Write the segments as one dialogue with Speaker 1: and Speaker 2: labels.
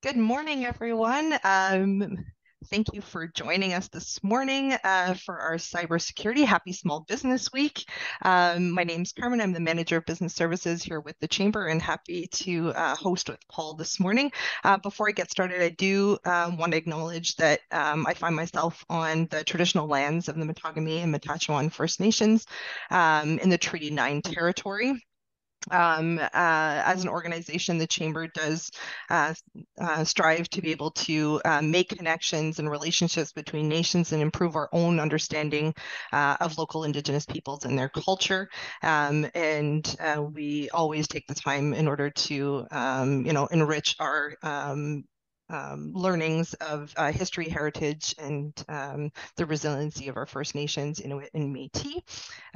Speaker 1: Good morning, everyone. Um, thank you for joining us this morning uh, for our cybersecurity Happy Small Business Week. Um, my name is Carmen. I'm the Manager of Business Services here with the Chamber and happy to uh, host with Paul this morning. Uh, before I get started, I do um, want to acknowledge that um, I find myself on the traditional lands of the Mattagami and Matachewan First Nations um, in the Treaty 9 territory um, uh, as an organization, the Chamber does uh, uh, strive to be able to uh, make connections and relationships between nations and improve our own understanding uh, of local Indigenous peoples and their culture. Um, and uh, we always take the time in order to, um, you know, enrich our um, learnings of uh, history, heritage, and um, the resiliency of our First Nations, Inuit and Métis.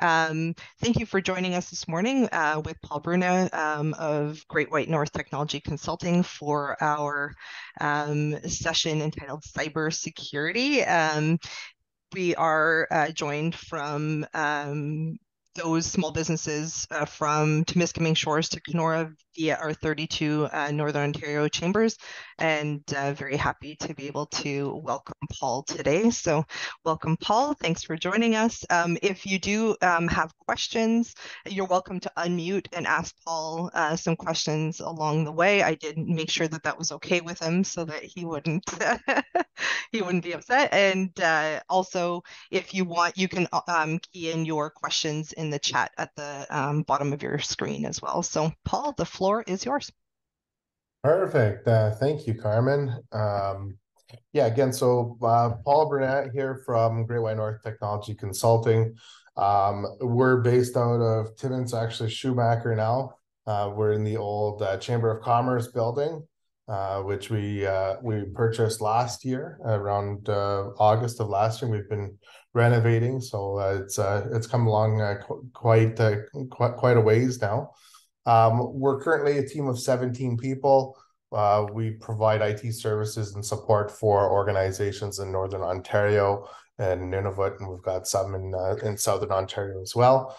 Speaker 1: Um, thank you for joining us this morning uh, with Paul Bruna um, of Great White North Technology Consulting for our um, session entitled Cyber Security. Um, we are uh, joined from those small businesses uh, from Temiskaming Shores to Kenora via our 32 uh, Northern Ontario chambers and uh, very happy to be able to welcome Paul today. So welcome Paul, thanks for joining us. Um, if you do um, have questions, you're welcome to unmute and ask Paul uh, some questions along the way. I did make sure that that was okay with him so that he wouldn't he wouldn't be upset. And uh, also if you want, you can um, key in your questions in the chat at the um, bottom of your screen as well. So Paul, the floor is yours.
Speaker 2: Perfect. Uh, thank you, Carmen. Um, yeah, again, so uh, Paul Burnett here from Great White North Technology Consulting. Um, we're based out of Timmins, actually Schumacher now. Uh, we're in the old uh, Chamber of Commerce building, uh, which we uh, we purchased last year around August of last year. We've been renovating, so it's it's come along quite quite quite a ways now. Um, we're currently a team of 17 people. Uh, we provide IT services and support for organizations in Northern Ontario and Nunavut, and we've got some in uh, in Southern Ontario as well.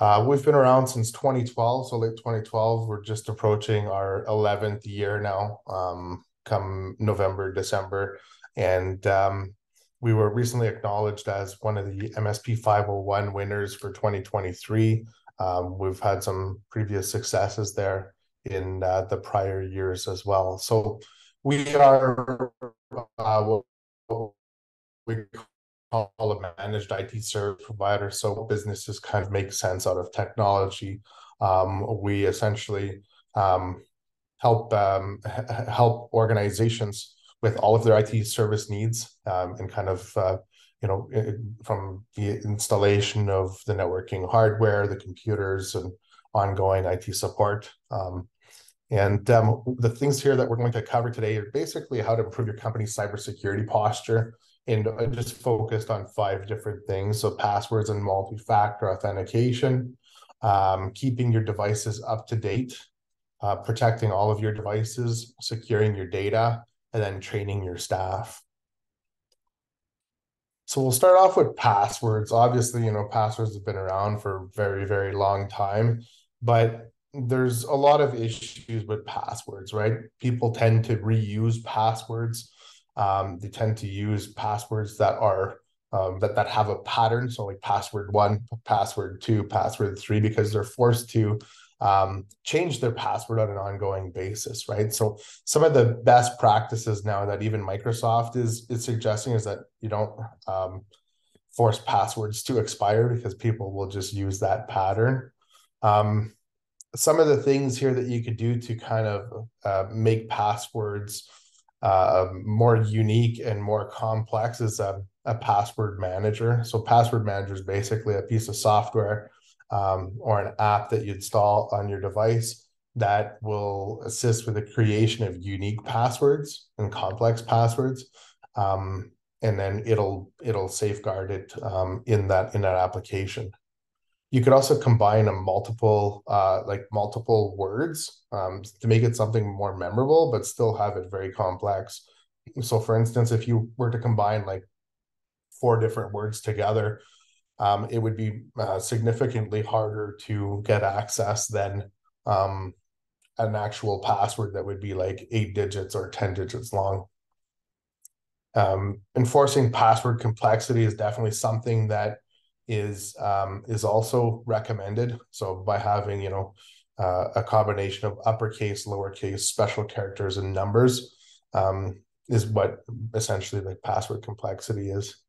Speaker 2: Uh, we've been around since 2012, so late 2012. We're just approaching our 11th year now, um, come November, December, and um, we were recently acknowledged as one of the MSP 501 winners for 2023. Um, we've had some previous successes there in uh, the prior years as well. So we are uh, what we call a managed IT service provider. So businesses kind of make sense out of technology. Um, we essentially um, help um, help organizations with all of their IT service needs um, and kind of uh, you know, from the installation of the networking hardware, the computers, and ongoing IT support. Um, and um, the things here that we're going to cover today are basically how to improve your company's cybersecurity posture and just focused on five different things. So passwords and multi-factor authentication, um, keeping your devices up to date, uh, protecting all of your devices, securing your data, and then training your staff. So we'll start off with passwords. Obviously, you know, passwords have been around for a very, very long time, but there's a lot of issues with passwords, right? People tend to reuse passwords. Um, they tend to use passwords that are um, that that have a pattern. So like password one, password two, password three, because they're forced to um, change their password on an ongoing basis, right? So some of the best practices now that even Microsoft is is suggesting is that you don't um, force passwords to expire because people will just use that pattern. Um, some of the things here that you could do to kind of uh, make passwords uh, more unique and more complex is a, a password manager. So password manager is basically a piece of software um, or an app that you install on your device that will assist with the creation of unique passwords and complex passwords. Um, and then it'll it'll safeguard it um, in that in that application. You could also combine a multiple uh, like multiple words um, to make it something more memorable, but still have it very complex. So, for instance, if you were to combine like four different words together, um, it would be uh, significantly harder to get access than um, an actual password that would be like eight digits or 10 digits long. Um, enforcing password complexity is definitely something that is um, is also recommended. So by having you know uh, a combination of uppercase, lowercase, special characters, and numbers um, is what essentially like password complexity is.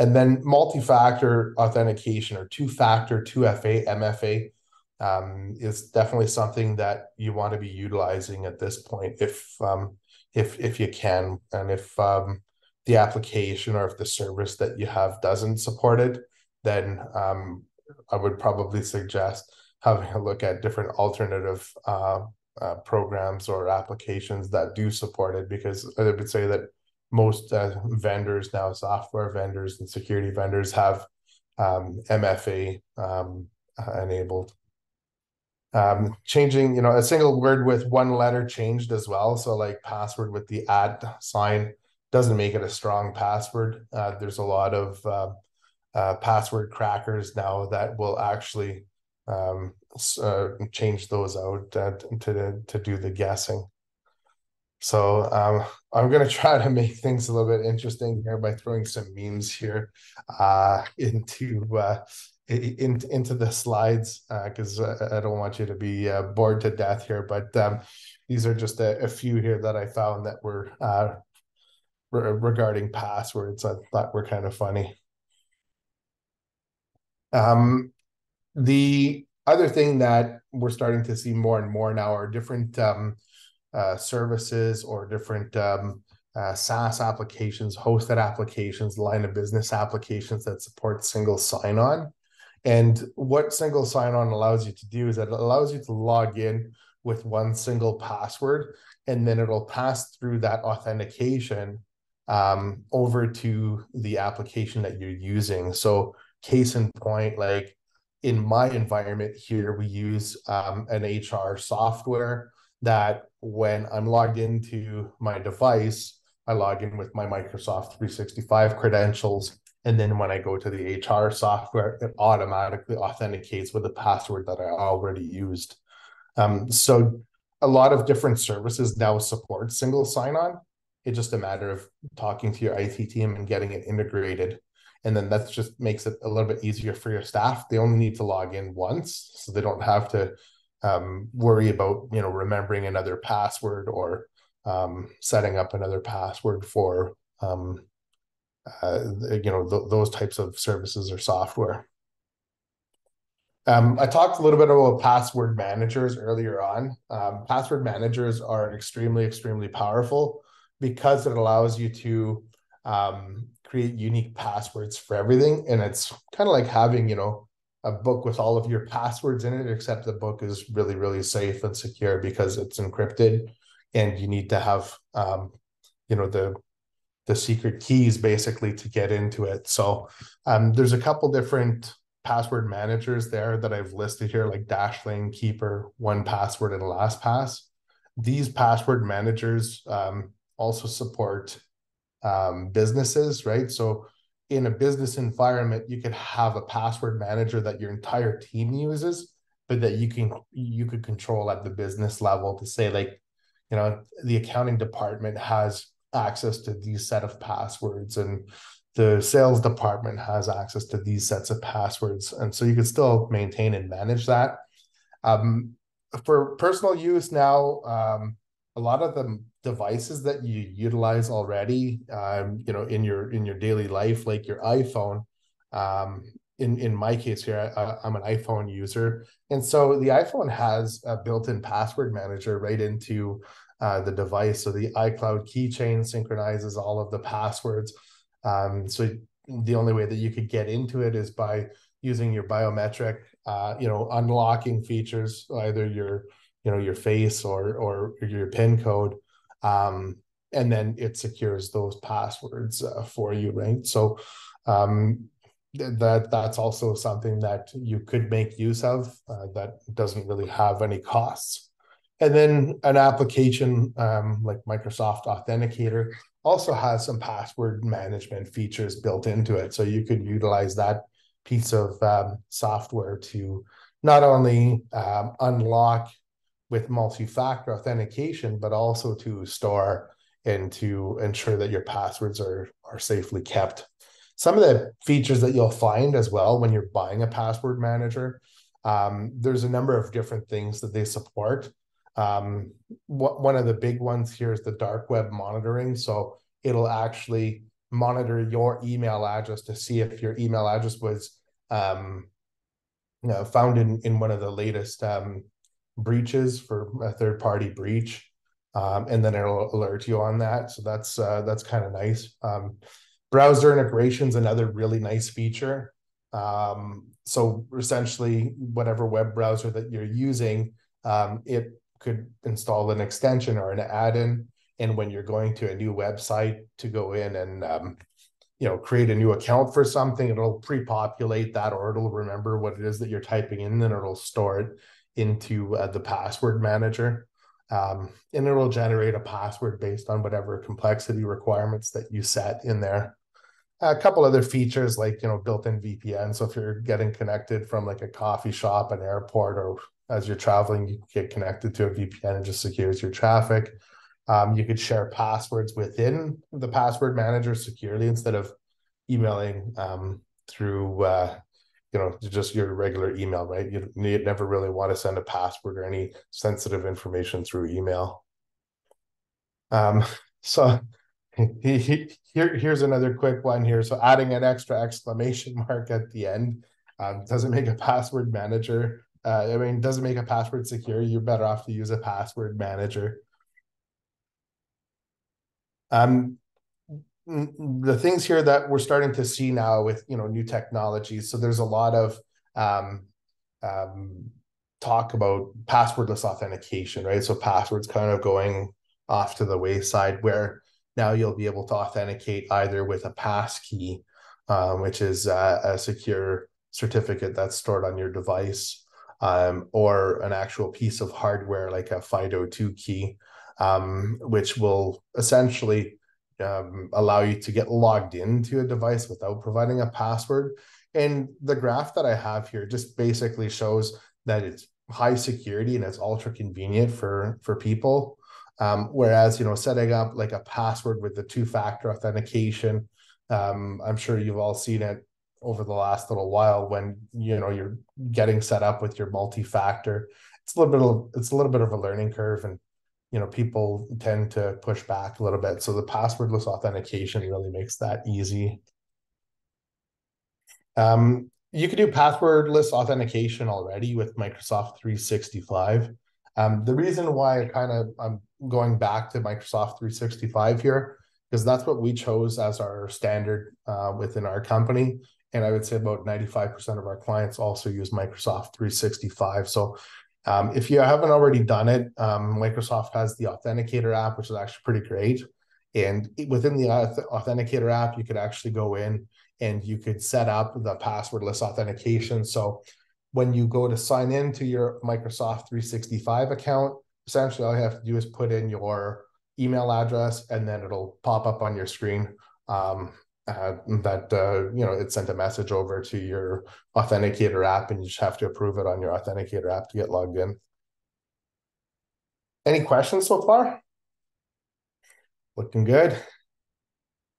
Speaker 2: And then multi-factor authentication or two-factor, 2FA, MFA um, is definitely something that you want to be utilizing at this point if um, if if you can, and if um, the application or if the service that you have doesn't support it, then um, I would probably suggest having a look at different alternative uh, uh, programs or applications that do support it because I would say that most uh, vendors now, software vendors and security vendors have um, MFA um, enabled. Um, changing, you know, a single word with one letter changed as well. So like password with the at sign doesn't make it a strong password. Uh, there's a lot of uh, uh, password crackers now that will actually um, uh, change those out uh, to to do the guessing. So um, I'm going to try to make things a little bit interesting here by throwing some memes here uh, into uh, in, into the slides because uh, I don't want you to be uh, bored to death here. But um, these are just a, a, few here that I found that were uh, re regarding passwords. I thought were kind of funny. Um, the other thing that we're starting to see more and more now are different um, uh, services or different um, uh, SaaS applications, hosted applications, line of business applications that support single sign-on. And what single sign-on allows you to do is that it allows you to log in with one single password, and then it'll pass through that authentication um, over to the application that you're using. So case in point, like in my environment here, we use um, an HR software that when I'm logged into my device, I log in with my Microsoft 365 credentials. And then when I go to the HR software, it automatically authenticates with the password that I already used. Um, so a lot of different services now support single sign-on. It's just a matter of talking to your IT team and getting it integrated and then that just makes it a little bit easier for your staff they only need to log in once so they don't have to um, worry about you know remembering another password or um, setting up another password for um, uh, you know th those types of services or software um, I talked a little bit about password managers earlier on. Um, password managers are extremely, extremely powerful because it allows you to um, create unique passwords for everything. And it's kind of like having, you know, a book with all of your passwords in it, except the book is really, really safe and secure because it's encrypted and you need to have, um, you know, the the secret keys basically to get into it. So um, there's a couple different password managers there that I've listed here, like Dashlane, Keeper, 1Password, and LastPass. These password managers um, also support um, businesses, right? So in a business environment, you could have a password manager that your entire team uses, but that you can you could control at the business level to say like, you know, the accounting department has access to these set of passwords and the sales department has access to these sets of passwords. And so you can still maintain and manage that. Um, for personal use now um, a lot of the devices that you utilize already um, you know in your in your daily life like your iphone um, in in my case here I, i'm an iphone user. And so the iphone has a built-in password manager right into uh, the device. So the icloud keychain synchronizes all of the passwords. Um, so the only way that you could get into it is by using your biometric uh, you know unlocking features either your you know your face or or your pin code um, and then it secures those passwords uh, for you right? So um, th- that that's also something that you could make use of uh, that doesn't really have any costs. And then an application um, like microsoft authenticator also has some password management features built into it. So you could utilize that piece of um, software to not only um, unlock with multi-factor authentication, but also to store and to ensure that your passwords are are safely kept. Some of the features that you'll find as well when you're buying a password manager, um, there's a number of different things that they support. Um, what, one of the big ones here is the dark web monitoring. So it'll actually monitor your email address to see if your email address was um, you know, found in, in one of the latest um, breaches for a third party breach. Um, and then it'll alert you on that. So that's uh, that's kind of nice. Um, browser integration is another really nice feature. Um, so essentially, whatever web browser that you're using, um, it could install an extension or an add-in. And when you're going to a new website to go in and um, you know create a new account for something, it'll pre-populate that, or it'll remember what it is that you're typing in, and it'll store it into uh, the password manager. Um, and it will generate a password based on whatever complexity requirements that you set in there a couple other features like you know built-in VPN. So if you're getting connected from like a coffee shop, an airport, or as you're traveling, you get connected to a VPN and just secures your traffic. Um, you could share passwords within the password manager securely instead of emailing um, through uh, you know just your regular email, right? You, never really want to send a password or any sensitive information through email. Um, so he, he, here, here's another quick one here. So adding an extra exclamation mark at the end um, doesn't make a password manager. Uh, I mean, doesn't make a password secure. You're better off to use a password manager. Um, the things here that we're starting to see now with you know new technologies. So there's a lot of um, um, talk about passwordless authentication, right? So passwords kind of going off to the wayside where now you'll be able to authenticate either with a pass key, um, which is uh, a secure certificate that's stored on your device, um, or an actual piece of hardware like a FIDO2 key, um, which will essentially um, allow you to get logged into a device without providing a password. And the graph that I have here just basically shows that it's high security and it's ultra convenient for for people um, whereas, you know, setting up like a password with the two-factor authentication, um, I'm sure you've all seen it over the last little while when you know you're getting set up with your multi-factor. It's a little bit of it's a little bit of a learning curve, and you know people tend to push back a little bit. So the passwordless authentication really makes that easy. Um, you could do passwordless authentication already with Microsoft 365. Um, the reason why I kind of I'm going back to Microsoft 365 here because that's what we chose as our standard uh, within our company. And I would say about 95% of our clients also use Microsoft 365. So um, if you haven't already done it, um, Microsoft has the Authenticator app, which is actually pretty great. And within the Authenticator app, you could actually go in and you could set up the passwordless authentication. So when you go to sign in to your Microsoft 365 account, essentially all you have to do is put in your email address and then it'll pop up on your screen um, uh, that uh, you know it sent a message over to your authenticator app and you just have to approve it on your authenticator app to get logged in any questions so far looking good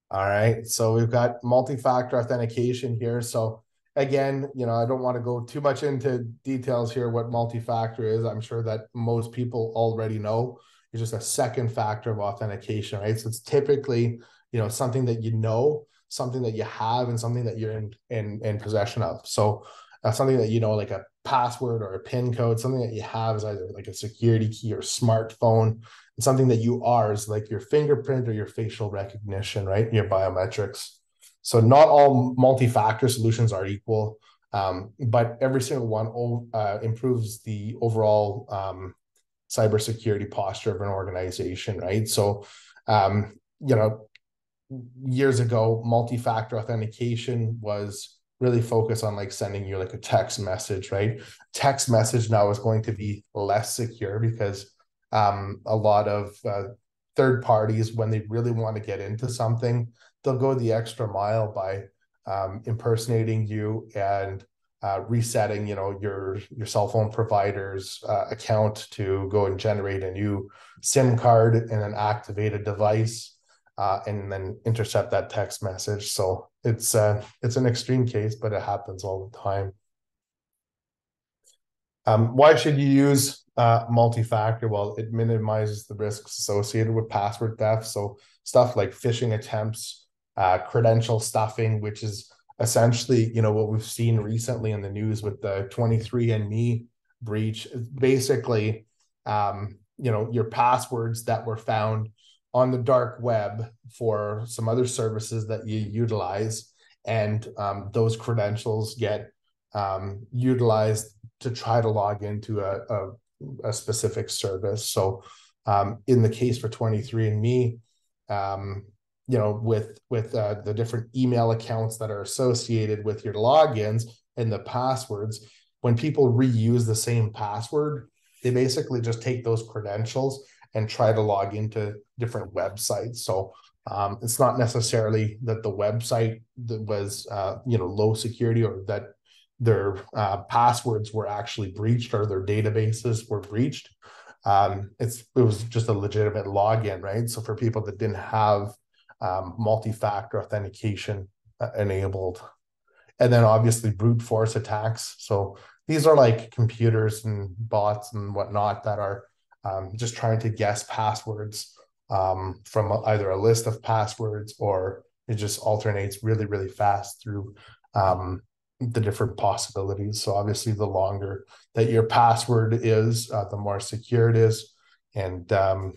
Speaker 2: all right so we've got multi-factor authentication here so again, you know, I don't want to go too much into details here what multi-factor is. I'm sure that most people already know. It's just a second factor of authentication, right? So it's typically, you know, something that you know, something that you have, and something that you're in in, in possession of. So uh, something that you know, like a password or a PIN code, something that you have is either like a security key or smartphone. And something that you are is like your fingerprint or your facial recognition, right? Your biometrics. So not all multi-factor solutions are equal, um, but every single one uh, improves the overall um, cybersecurity posture of an organization, right? So, um, you know, years ago, multi-factor authentication was really focused on like sending you like a text message, right? Text message now is going to be less secure because um, a lot of uh, third parties, when they really want to get into something, they'll go the extra mile by um, impersonating you and uh, resetting, you know, your your cell phone provider's uh, account to go and generate a new SIM card and an activated device, uh, and then intercept that text message. So it's uh, it's an extreme case, but it happens all the time. Um, why should you use uh, multi-factor? Well, it minimizes the risks associated with password theft. So stuff like phishing attempts, uh, credential stuffing, which is essentially, you know, what we've seen recently in the news with the 23andMe breach. Basically, um, you know, your passwords that were found on the dark web for some other services that you utilize, and um, those credentials get um, utilized to try to log into a, a, a specific service. So, um, in the case for 23andMe, um, you know, with with uh, the different email accounts that are associated with your logins and the passwords, when people reuse the same password, they basically just take those credentials and try to log into different websites. So um, it's not necessarily that the website that was uh, you know low security or that their uh, passwords were actually breached or their databases were breached. Um, it's it was just a legitimate login, right? So for people that didn't have um, multi-factor authentication uh, enabled, and then obviously brute force attacks. So these are like computers and bots and whatnot that are um, just trying to guess passwords um, from either a list of passwords or it just alternates really really fast through um, the different possibilities. So obviously, the longer that your password is, uh, the more secure it is, and um,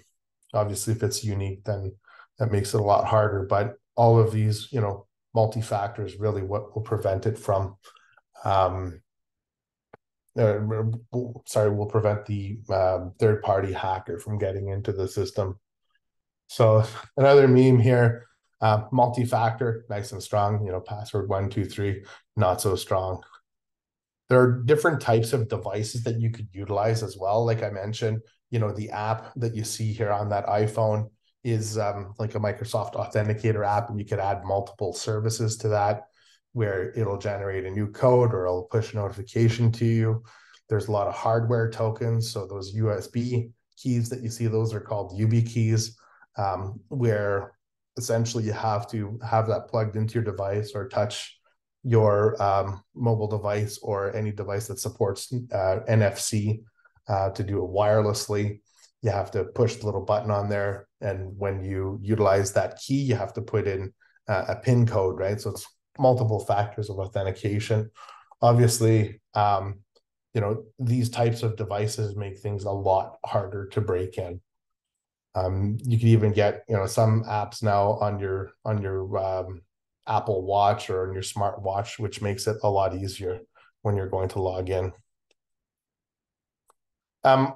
Speaker 2: obviously, if it's unique, then that makes it a lot harder. But all of these, you know, multi factors really what will prevent it from. Um, uh, sorry, will prevent the um, third party hacker from getting into the system. So another meme here uh, multi-factor, nice and strong, you know, password one, two, three, not so strong. There are different types of devices that you could utilize as well. Like I mentioned, you know, the app that you see here on that iPhone is um, like a Microsoft Authenticator app, and you could add multiple services to that where it'll generate a new code or it'll push a notification to you. There's a lot of hardware tokens. So those USB keys that you see, those are called YubiKeys, um, where essentially you have to have that plugged into your device or touch your um, mobile device or any device that supports uh, NFC uh, to do it wirelessly. You have to push the little button on there, and when you utilize that key, you have to put in uh, a PIN code, right? So it's multiple factors of authentication. Obviously, um, you know these types of devices make things a lot harder to break in. Um, you can even get you know some apps now on your on your um, Apple Watch or on your smart watch, which makes it a lot easier when you're going to log in. Um,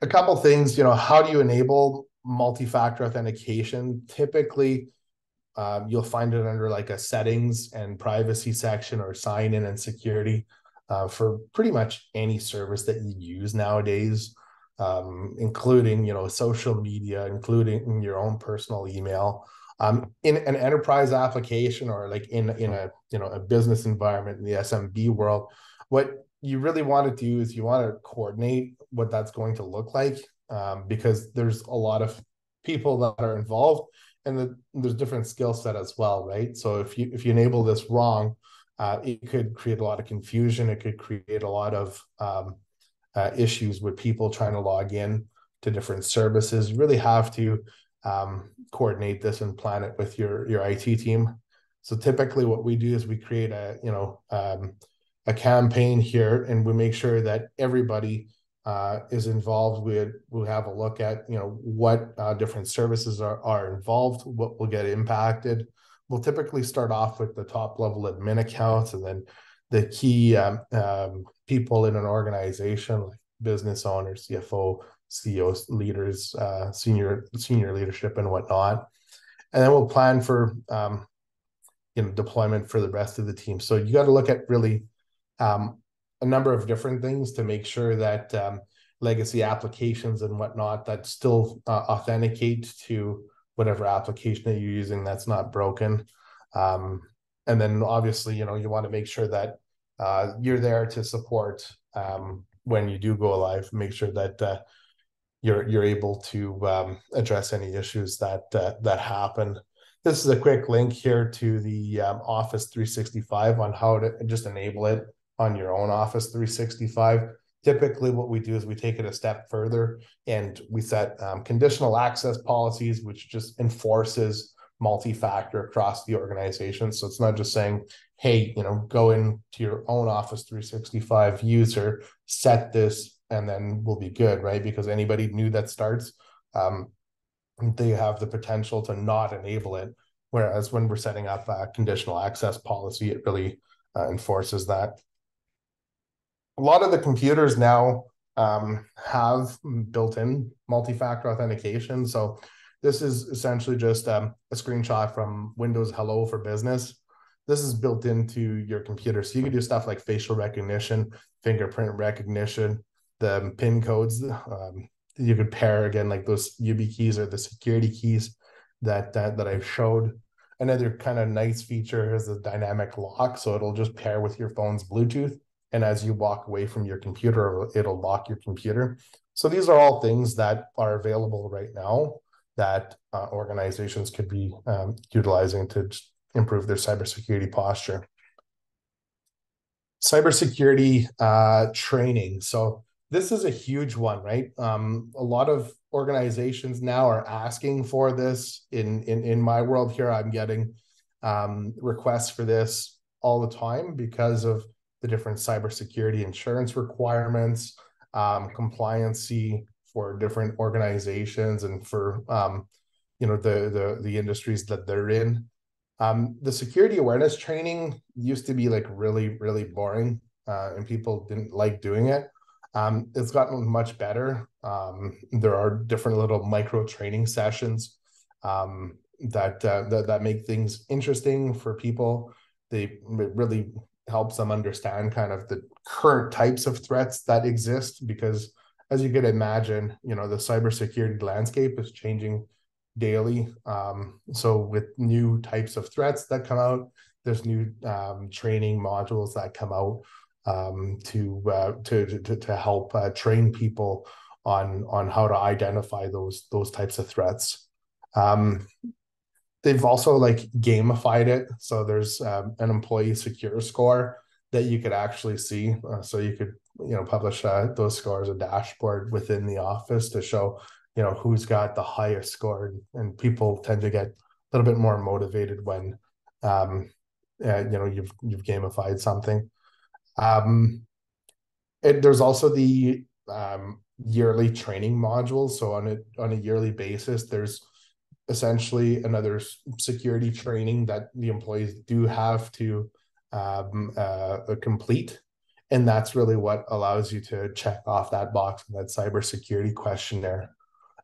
Speaker 2: a couple things, you know, how do you enable multi-factor authentication? Typically, um, you'll find it under like a settings and privacy section or sign in and security uh, for pretty much any service that you use nowadays um, including you know social media, including your own personal email. Um, in an enterprise application or like in in a you know a business environment in the SMB world, what you really want to do is you want to coordinate what that's going to look like um, because there's a lot of people that are involved and the, there's different skill set as well, right? So if you if you enable this wrong, uh, it could create a lot of confusion. It could create a lot of um, uh, issues with people trying to log in to different services. You really have to um, coordinate this and plan it with your your IT team. So typically, what we do is we create a you know um, a campaign here, and we make sure that everybody uh, is involved. We we have a look at you know what uh, different services are are involved, what will get impacted. We'll typically start off with the top level admin accounts, and then the key um, um, people in an organization, like business owners, CFO, CEOs, leaders, uh, senior senior leadership, and whatnot. And then we'll plan for um, you know deployment for the rest of the team. So you got to look at really um, a number of different things to make sure that um, legacy applications and whatnot that still uh, authenticate to whatever application that you're using that's not broken. Um, and then obviously, you know, you want to make sure that uh, you're there to support um, when you do go live. Make sure that uh, you're you're able to um, address any issues that uh, that happen. This is a quick link here to the um, Office 365 on how to just enable it on your own Office 365. Typically, what we do is we take it a step further and we set um, conditional access policies, which just enforces multi-factor across the organization. So it's not just saying, hey, you know, go into your own Office 365 user, set this, and then we'll be good, right? Because anybody new that starts, um, they have the potential to not enable it. Whereas when we're setting up a conditional access policy, it really uh, enforces that. A lot of the computers now um, have built-in multi-factor authentication. So this is essentially just um, a screenshot from Windows Hello for Business. This is built into your computer. So you can do stuff like facial recognition, fingerprint recognition, the PIN codes. Um, you could pair again, like those YubiKeys or the security keys that, that, that I've showed. Another kind of nice feature is the dynamic lock. So it'll just pair with your phone's Bluetooth. And as you walk away from your computer, it'll lock your computer. So these are all things that are available right now that uh, organizations could be um, utilizing to improve their cybersecurity posture. Cybersecurity uh, training. So this is a huge one, right? Um, a lot of organizations now are asking for this. In in in my world here, I'm getting um, requests for this all the time because of the different cybersecurity insurance requirements, um, compliancy for different organizations and for um, you know the the the industries that they're in. Um, the security awareness training used to be like really really boring, uh, and people didn't like doing it. Um, it's gotten much better. Um, there are different little micro training sessions um, that, uh, that that make things interesting for people. They really helps them understand kind of the current types of threats that exist because as you could imagine, you know, the cybersecurity landscape is changing daily. Um, so with new types of threats that come out, there's new um, training modules that come out um, to, uh, to, to to help uh, train people on on how to identify those those types of threats. They've also like gamified it, so there's um, an employee secure score that you could actually see. Uh, so you could you know publish uh, those scores a dashboard within the office to show you know who's got the highest score. And people tend to get a little bit more motivated when um uh, you know you've you've gamified something. Um it, there's also the um yearly training modules. So on a on a yearly basis there's essentially another security training that the employees do have to um, uh, complete and that's really what allows you to check off that box in that cybersecurity questionnaire.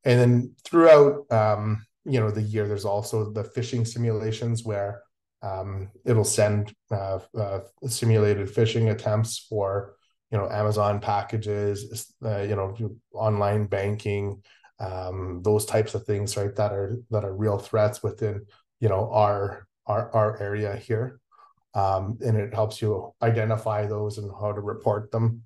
Speaker 2: And then throughout, um, you know, the year, there's also the phishing simulations where um, it'll send uh, uh, simulated phishing attempts for, you know, Amazon packages, uh, you know, online banking, um, those types of things, right? That are that are real threats within, you know, our our our area here um, and it helps you identify those and how to report them.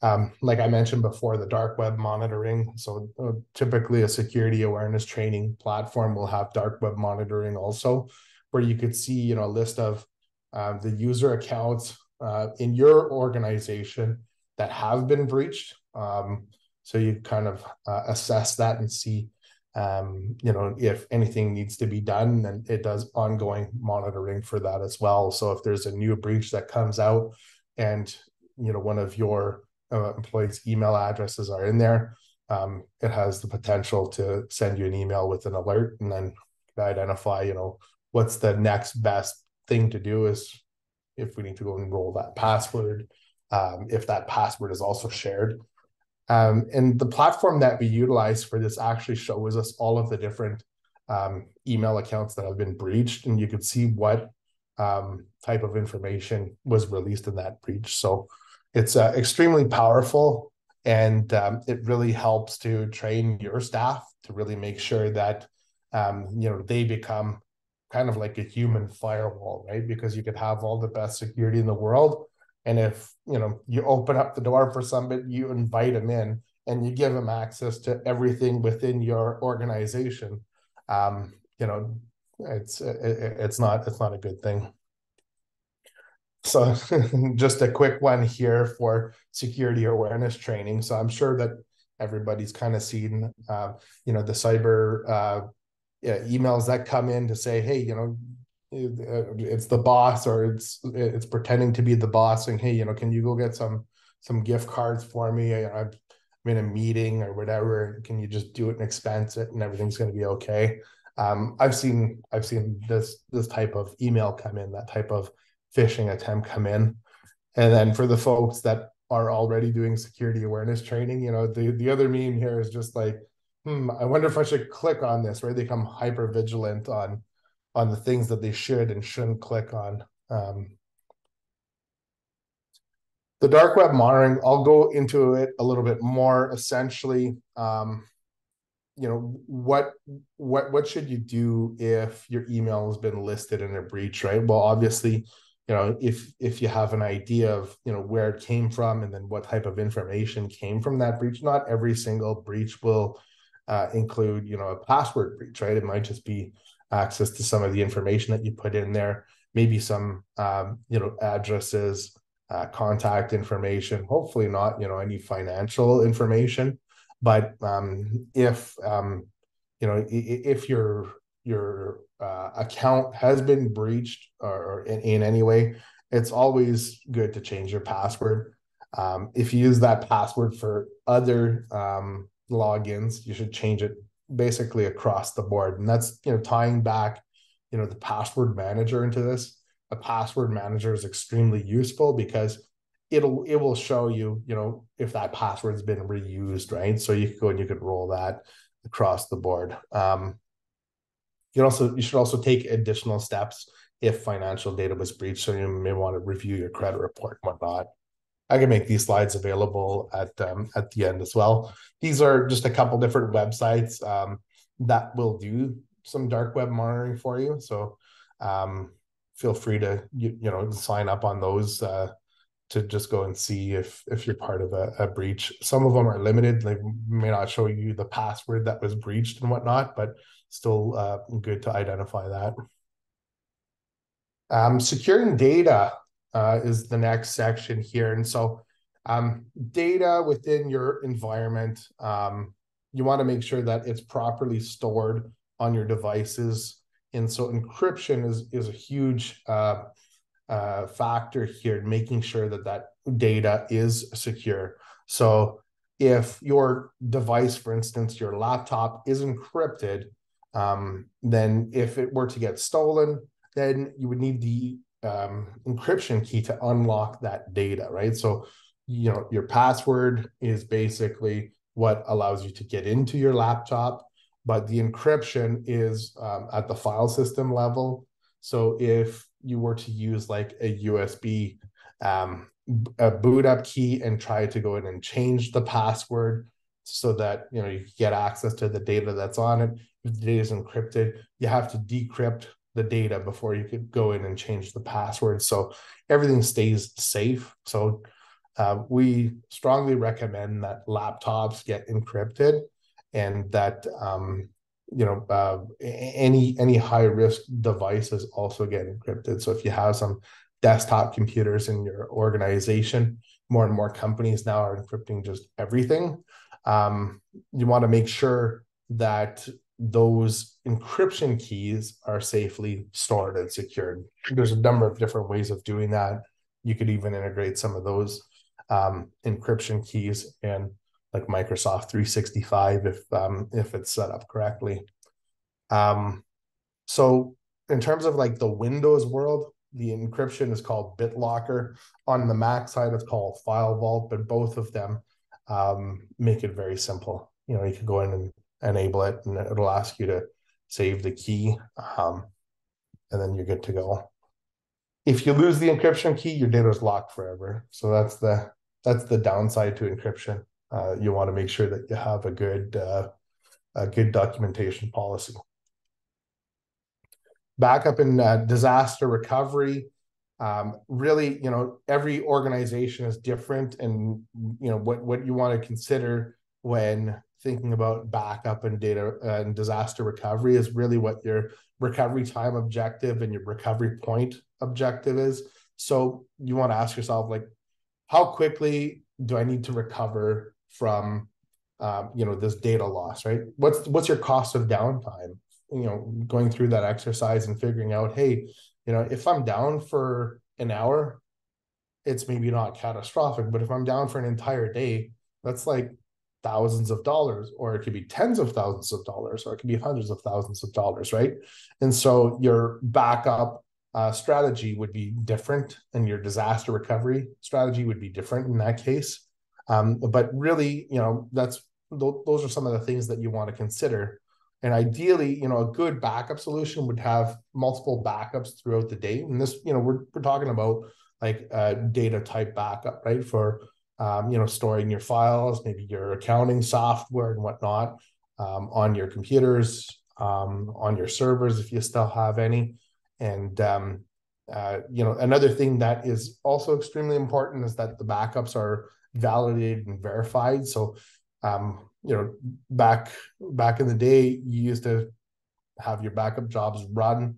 Speaker 2: Um, like I mentioned before, the dark web monitoring. So uh, typically, a security awareness training platform will have dark web monitoring also, where you could see, you know, a list of uh, the user accounts uh, in your organization that have been breached. Um, so you kind of uh, assess that and see um, you know, if anything needs to be done, then it does ongoing monitoring for that as well. So if there's a new breach that comes out and, you know, one of your uh, employees' email addresses are in there, um, it has the potential to send you an email with an alert and then identify, you know, what's the next best thing to do is if we need to go enroll that password, um, if that password is also shared um, and the platform that we utilize for this actually shows us all of the different um, email accounts that have been breached, and you can see what um, type of information was released in that breach. So it's uh, extremely powerful, and um, it really helps to train your staff to really make sure that um, you know they become kind of like a human firewall, right? Because you could have all the best security in the world, And if you know you open up the door for somebody, you invite them in and you give them access to everything within your organization. Um, you know, it's it, it's not it's not a good thing. So just a quick one here for security awareness training. So I'm sure that everybody's kind of seen, uh, you know, the cyber uh, emails that come in to say, hey, you know, it's the boss or it's it's pretending to be the boss and hey, you know, can you go get some some gift cards for me? I'm in a meeting or whatever. Can you just do it and expense it and everything's going to be okay? Um, I've seen I've seen this this type of email come in, that type of phishing attempt come in. And then for the folks that are already doing security awareness training, you know, the, the other meme here is just like, hmm, I wonder if I should click on this, right? They become hyper vigilant on on the things that they should and shouldn't click on. Um, the dark web monitoring, I'll go into it a little bit more. Essentially, um, you know what what what should you do if your email has been listed in a breach, right? Well, obviously, you know if if you have an idea of you know where it came from and then what type of information came from that breach not every single breach will uh, include you know a password breach right it might just be access to some of the information that you put in there maybe some um, you know addresses uh, contact information hopefully not you know any financial information but um, if um, you know if your your uh, account has been breached or, in, in, any way, it's always good to change your password. Um, if you use that password for other um, logins, you should change it basically across the board. And that's you know tying back, you know, the password manager into this. A password manager is extremely useful because it'll it will show you you know if that password's been reused, right? So you could go and you could roll that across the board. Um, you also you should also take additional steps if financial data was breached. So you may want to review your credit report and whatnot. I can make these slides available at um, at the end as well. These are just a couple different websites um, that will do some dark web monitoring for you. So um, feel free to you, you know sign up on those uh, to just go and see if if you're part of a, a, breach. Some of them are limited; they may not show you the password that was breached and whatnot, but still uh, good to identify that. Um, securing data uh, is the next section here. And so um, data within your environment, um, you want to make sure that it's properly stored on your devices. And so encryption is, is a huge uh, uh, factor here, making sure that that data is secure. So if your device, for instance, your laptop is encrypted, um, then if it were to get stolen, then you would need the um, encryption key to unlock that data, right? So, you know, your password is basically what allows you to get into your laptop, but the encryption is um, at the file system level. So if you were to use like a USB um, a boot up key and try to go in and change the password so that you know you get access to the data that's on it if the data is encrypted, you have to decrypt the data before you could go in and change the password. So everything stays safe. So uh, we strongly recommend that laptops get encrypted and that um, you know uh, any any high risk devices also get encrypted. So if you have some desktop computers in your organization, more and more companies now are encrypting just everything. Um, you want to make sure that those encryption keys are safely stored and secured. There's a number of different ways of doing that. You could even integrate some of those um, encryption keys in like Microsoft 365 if um, if it's set up correctly. Um, so in terms of like the Windows world, the encryption is called BitLocker. On the Mac side, it's called File Vault, but both of them um, make it very simple. You know, you can go in and enable it and it'll ask you to save the key um, and then you're good to go. If you lose the encryption key your data is locked forever. So that's the that's the downside to encryption. Uh, you want to make sure that you have a good uh, a good documentation policy. Backup and uh, disaster recovery. Um, really, you know, every organization is different, and you know what what you want to consider when thinking about backup and data and disaster recovery is really what your recovery time objective and your recovery point objective is. So you want to ask yourself, like, how quickly do I need to recover from, um, you know, this data loss, right? What's what's your cost of downtime? You know, going through that exercise and figuring out, hey, you know, if I'm down for an hour, it's maybe not catastrophic, but if I'm down for an entire day, that's like thousands of dollars, or it could be tens of thousands of dollars, or it could be hundreds of thousands of dollars, right? And so your backup uh, strategy would be different, and your disaster recovery strategy would be different in that case. Um, but really, you know, that's th- those are some of the things that you want to consider. And ideally, you know, a good backup solution would have multiple backups throughout the day. And this, you know, we're we're talking about like data type backup, right? For um, you know, storing your files, maybe your accounting software and whatnot um, on your computers, um, on your servers if you still have any. And um, uh, you know, another thing that is also extremely important is that the backups are validated and verified. So, um, you know, back back in the day, you used to have your backup jobs run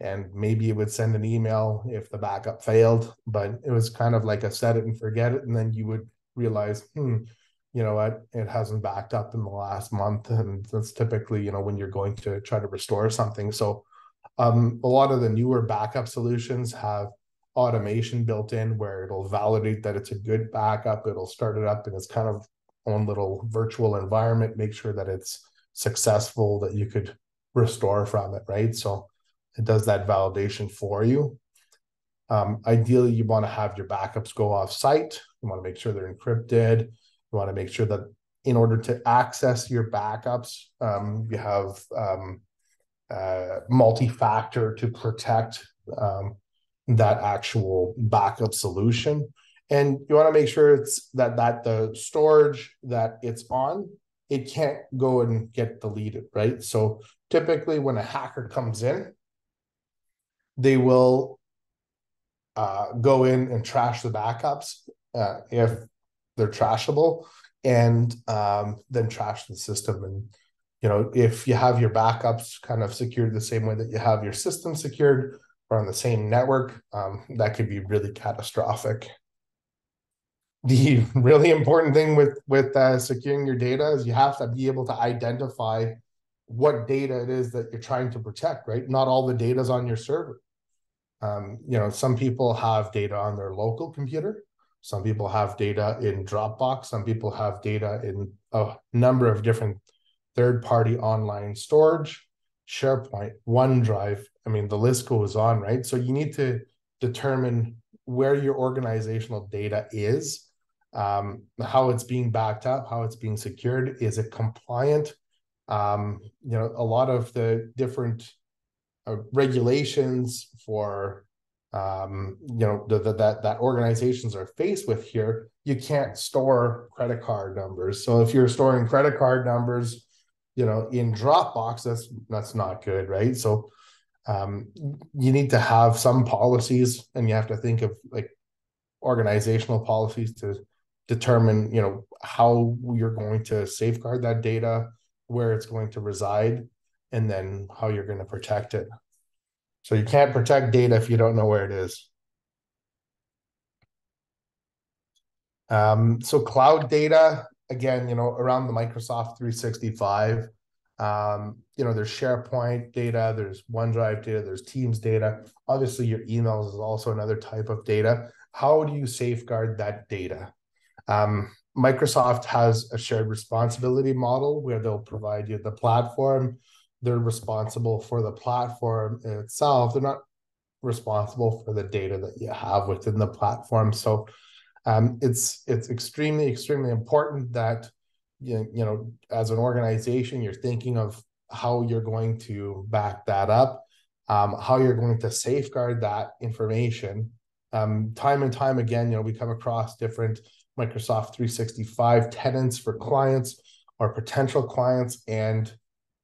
Speaker 2: and maybe it would send an email if the backup failed but it was kind of like a set it and forget it and then you would realize hmm you know what? It hasn't backed up in the last month and that's typically you know when you're going to try to restore something. So um, a lot of the newer backup solutions have automation built in where it'll validate that it's a good backup. It'll start it up in its kind of own little virtual environment make sure that it's successful that you could restore from it right? So it does that validation for you. Um, ideally, you want to have your backups go off site. You want to make sure they're encrypted. You want to make sure that in order to access your backups, um, you have um, uh, multi-factor to protect um, that actual backup solution. And you want to make sure it's that that the storage that it's on, it can't go and get deleted, right? So typically when a hacker comes in, they will uh, go in and trash the backups uh, if they're trashable and um, then trash the system. And you know if you have your backups kind of secured the same way that you have your system secured or on the same network um, that could be really catastrophic. The really important thing with with uh, securing your data is you have to be able to identify what data it is that you're trying to protect right? Not all the data is on your server um, you know, some people have data on their local computer. Some people have data in Dropbox. Some people have data in a number of different third-party online storage, SharePoint, OneDrive. I mean, the list goes on, right? So you need to determine where your organizational data is, um, how it's being backed up, how it's being secured. Is it compliant? Um, you know, a lot of the different regulations for um, you know the, the, that that organizations are faced with here you can't store credit card numbers. So if you're storing credit card numbers you know in dropbox that's that's not good right? So um, you need to have some policies and you have to think of like organizational policies to determine you know how you're going to safeguard that data where it's going to reside and then how you're going to protect it. So you can't protect data if you don't know where it is. Um, so cloud data, again, you know, around the Microsoft 365, um, you know, there's SharePoint data, there's OneDrive data, there's Teams data. Obviously, your emails is also another type of data. How do you safeguard that data? Um, Microsoft has a shared responsibility model where they'll provide you the platform, they're responsible for the platform itself. They're not responsible for the data that you have within the platform. So um, it's it's extremely extremely important that you, you know as an organization you're thinking of how you're going to back that up, um, how you're going to safeguard that information. Um, time and time again, you know, we come across different Microsoft 365 tenants for clients or potential clients, and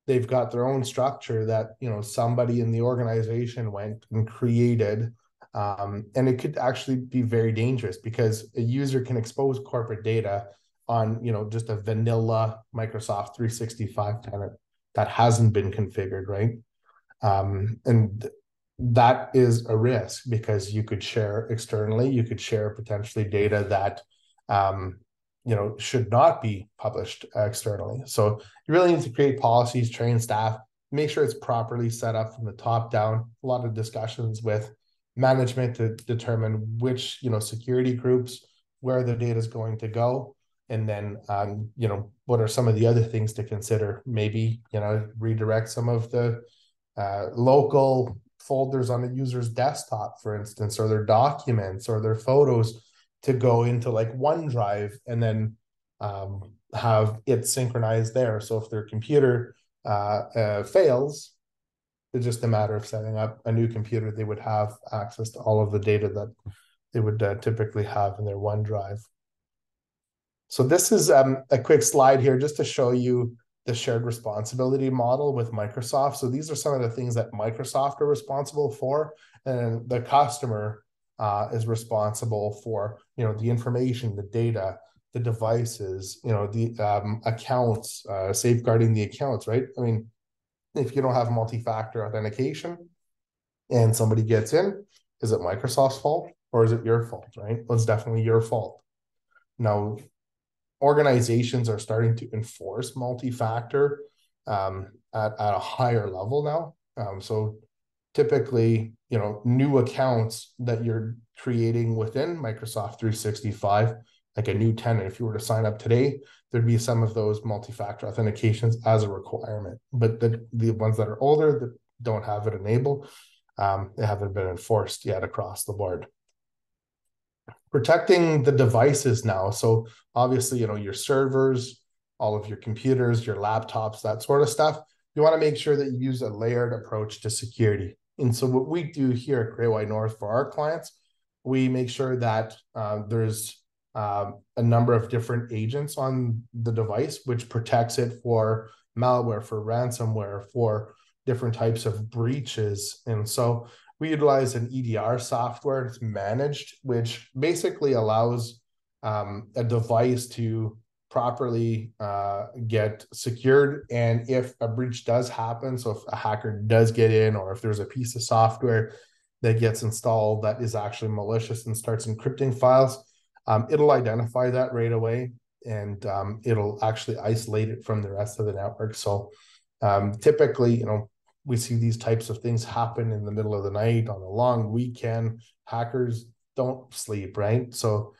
Speaker 2: they've got their own structure that you know somebody in the organization went and created Um, and it could actually be very dangerous because a user can expose corporate data on, you know, just a vanilla Microsoft 365 tenant that hasn't been configured, right? Um, and that is a risk because you could share externally, you could share potentially data that um, you know should not be published externally. So you really need to create policies, train staff, make sure it's properly set up from the top down. A lot of discussions with management to determine which you know security groups where the data is going to go and then um, you know what are some of the other things to consider maybe you know redirect some of the uh, local folders on a user's desktop, for instance, or their documents or their photos to go into like OneDrive and then um, have it synchronized there. So if their computer uh, uh, fails, it's just a matter of setting up a new computer. They would have access to all of the data that they would uh, typically have in their OneDrive. So this is um, a quick slide here just to show you the shared responsibility model with Microsoft. So these are some of the things that Microsoft are responsible for, and the customer uh, is responsible for you know the information, the data, the devices, you know the um, accounts, uh, safeguarding the accounts. Right? I mean, if you don't have multi-factor authentication, and somebody gets in, is it Microsoft's fault or is it your fault? Right? Well, it's definitely your fault. Now, organizations are starting to enforce multi-factor um, at, at a higher level now. Um, so typically, you know, new accounts that you're creating within Microsoft 365, like a new tenant, if you were to sign up today, there'd be some of those multi-factor authentications as a requirement. But the, the ones that are older that don't have it enabled, um, they haven't been enforced yet across the board protecting the devices now. So obviously, you know, your servers, all of your computers, your laptops, that sort of stuff. You want to make sure that you use a layered approach to security. And so what we do here at Great White North for our clients, we make sure that uh, there's uh, a number of different agents on the device, which protects it for malware, for ransomware, for different types of breaches. And so we utilize an EDR software that's managed, which basically allows um, a device to properly uh, get secured. And if a breach does happen, so if a hacker does get in, or if there's a piece of software that gets installed that is actually malicious and starts encrypting files, um, it'll identify that right away and um, it'll actually isolate it from the rest of the network. So um, typically, you know, we see these types of things happen in the middle of the night on a long weekend. Hackers don't sleep, right? So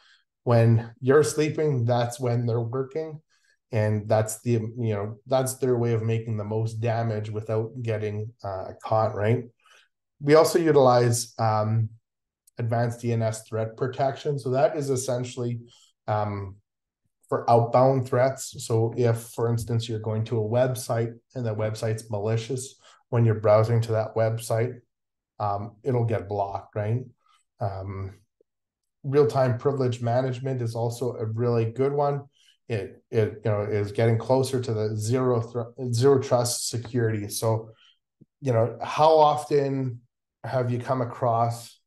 Speaker 2: when you're sleeping, that's when they're working. And that's the, you know, that's their way of making the most damage without getting uh, caught, right? We also utilize um, advanced DNS threat protection. So that is essentially um, for outbound threats. So if, for instance, you're going to a website and that website's malicious, when you're browsing to that website, um, it'll get blocked, right? Um, real-time privilege management is also a really good one. It it you know is getting closer to the zero zero trust security. So, you know, how often have you come across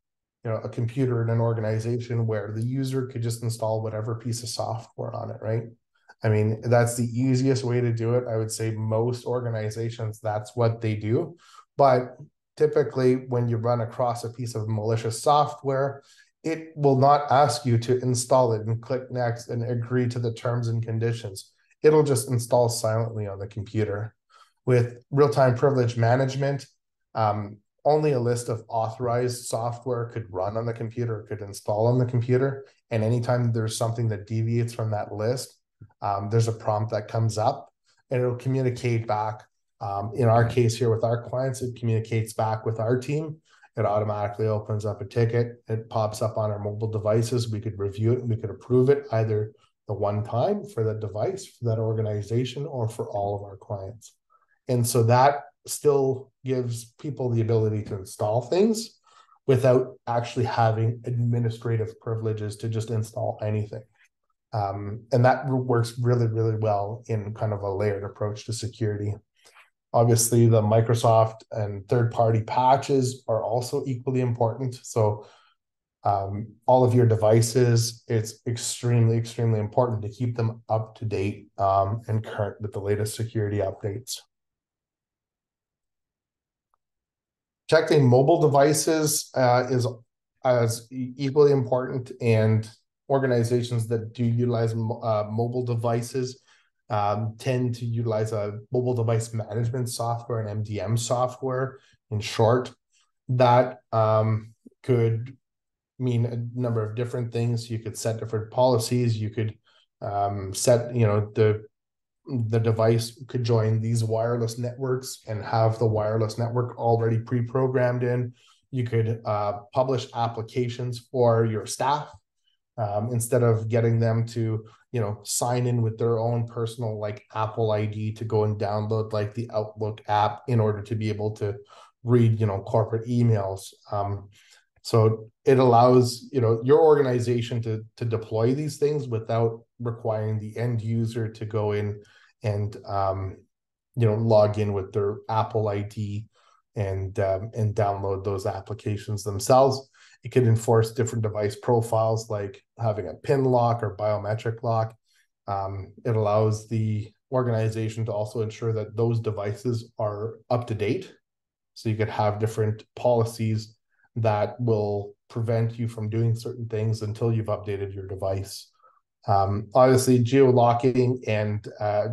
Speaker 2: you know a computer in an organization where the user could just install whatever piece of software on it, right? I mean, that's the easiest way to do it. I would say most organizations, that's what they do. But typically, when you run across a piece of malicious software, it will not ask you to install it and click next and agree to the terms and conditions. It'll just install silently on the computer. With real time privilege management, um, only a list of authorized software could run on the computer, could install on the computer. And anytime there's something that deviates from that list, um, there's a prompt that comes up and it'll communicate back. Um, in our case here with our clients, it communicates back with our team. It automatically opens up a ticket. It pops up on our mobile devices. We could review it and we could approve it either the one time for that device, for that organization, or for all of our clients. And so that still gives people the ability to install things without actually having administrative privileges to just install anything. Um, and that works really, really well in kind of a layered approach to security. Obviously, the Microsoft and third party patches are also equally important. So, um, all of your devices. It's extremely, extremely important to keep them up to date um, and current with the latest security updates. Protecting mobile devices uh, is as equally important, and organizations that do utilize uh, mobile devices um, tend to utilize a mobile device management software and MDM software in short. That um, could mean a number of different things. You could set different policies. You could um, set, you know, the the device could join these wireless networks and have the wireless network already pre-programmed in. You could uh, publish applications for your staff um, instead of getting them to, you know, sign in with their own personal like Apple ID to go and download like the Outlook app in order to be able to read, you know, corporate emails. Um, so it allows you know your organization to to deploy these things without requiring the end user to go in and um, you know log in with their Apple ID and um, and download those applications themselves. It can enforce different device profiles like having a PIN lock or biometric lock. Um, it allows the organization to also ensure that those devices are up to date. So you could have different policies that will prevent you from doing certain things until you've updated your device. Um, obviously, geolocking and uh,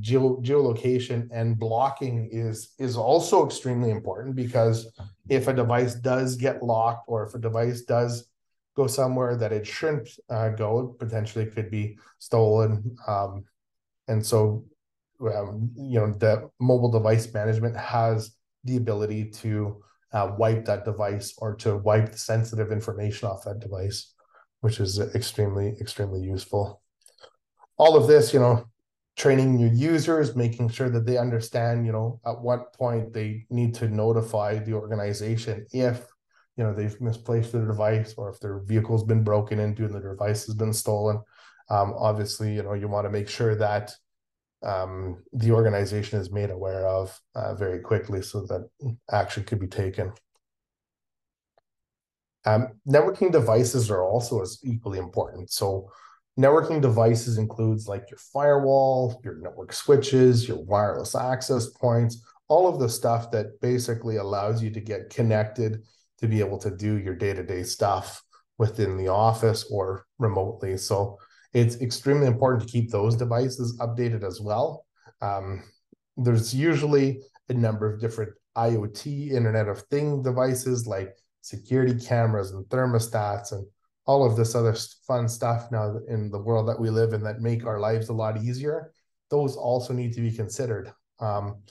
Speaker 2: geo geolocation and blocking is is also extremely important because if a device does get locked or if a device does go somewhere that it shouldn't uh, go, potentially could be stolen. Um, and so, um, you know, the mobile device management has the ability to uh, wipe that device or to wipe the sensitive information off that device, which is extremely, extremely useful. All of this, you know, training your users, making sure that they understand, you know, at what point they need to notify the organization if, you know, they've misplaced their device or if their vehicle's been broken into and the device has been stolen. Um, obviously, you know, you want to make sure that um, the organization is made aware of uh, very quickly so that action could be taken. Um, networking devices are also as equally important. So networking devices includes like your firewall, your network switches, your wireless access points, all of the stuff that basically allows you to get connected to be able to do your day-to-day stuff within the office or remotely. So it's extremely important to keep those devices updated as well. Um, there's usually a number of different IoT, Internet of Thing devices like security cameras and thermostats and all of this other fun stuff now in the world that we live in that make our lives a lot easier. Those also need to be considered. Um,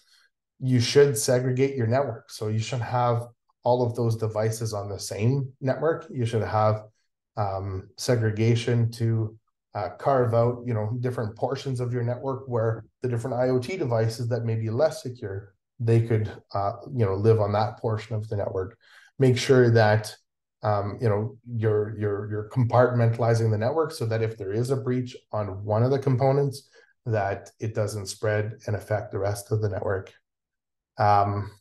Speaker 2: you should segregate your network. So you should have all of those devices on the same network. You should have um, segregation to uh, carve out, you know, different portions of your network where the different IoT devices that may be less secure, they could, uh, you know, live on that portion of the network. Make sure that, um, you know, you're you're you're compartmentalizing the network so that if there is a breach on one of the components, that it doesn't spread and affect the rest of the network. Um,